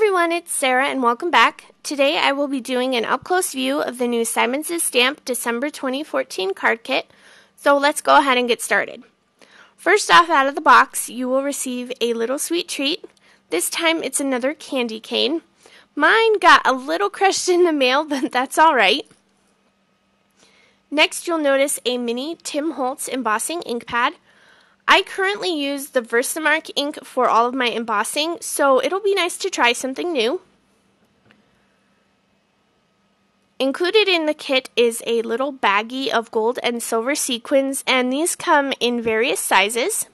everyone, it's Sara and welcome back. Today I will be doing an up close view of the new Simon Says Stamp December 2014 card kit. So let's go ahead and get started. First off, out of the box, you will receive a little sweet treat. This time it's another candy cane. Mine got a little crushed in the mail, but that's alright. Next, you'll notice a mini Tim Holtz embossing ink pad. I currently use the Versamark ink for all of my embossing, so it'll be nice to try something new. Included in the kit is a little baggie of gold and silver sequins, and these come in various sizes.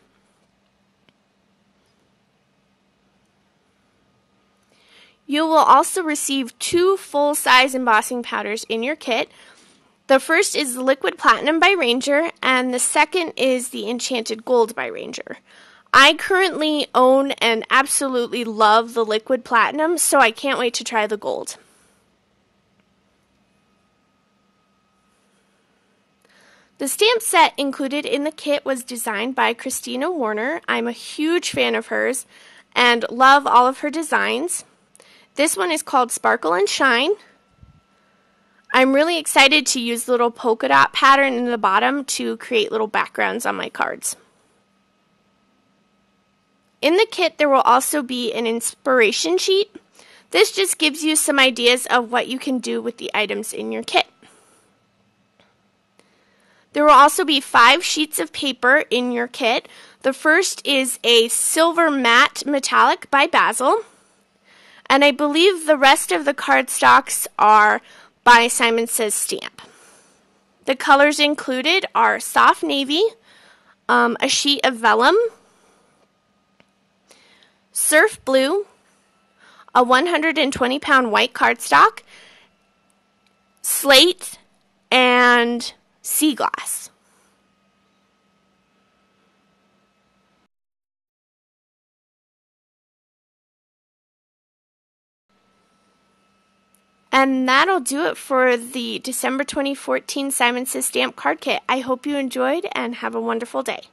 You will also receive two full-size embossing powders in your kit, the first is the Liquid Platinum by Ranger, and the second is the Enchanted Gold by Ranger. I currently own and absolutely love the Liquid Platinum, so I can't wait to try the gold. The stamp set included in the kit was designed by Kristina Werner. I'm a huge fan of hers and love all of her designs. This one is called Sparkle and Shine. I'm really excited to use the little polka dot pattern in the bottom to create little backgrounds on my cards. In the kit, there will also be an inspiration sheet. This just gives you some ideas of what you can do with the items in your kit. There will also be five sheets of paper in your kit. The first is a silver matte metallic by Bazzill. And I believe the rest of the cardstocks are by Simon Says Stamp. The colors included are soft navy, um, a sheet of vellum, surf blue, a 120 pound white cardstock, slate, and sea glass. And that'll do it for the December 2014 Simon Says Stamp card kit. I hope you enjoyed and have a wonderful day.